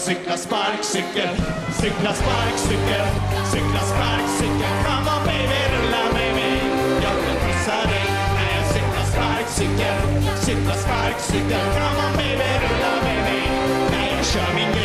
cykla sparkcykel, cykla sparkcykel, cykla sparkcykel. Come on baby, rulla med mig. Jag vill pussa dig när jag cyklar sparkcykel, cykla sparkcykel. Come on baby, rulla med mig när jag kör min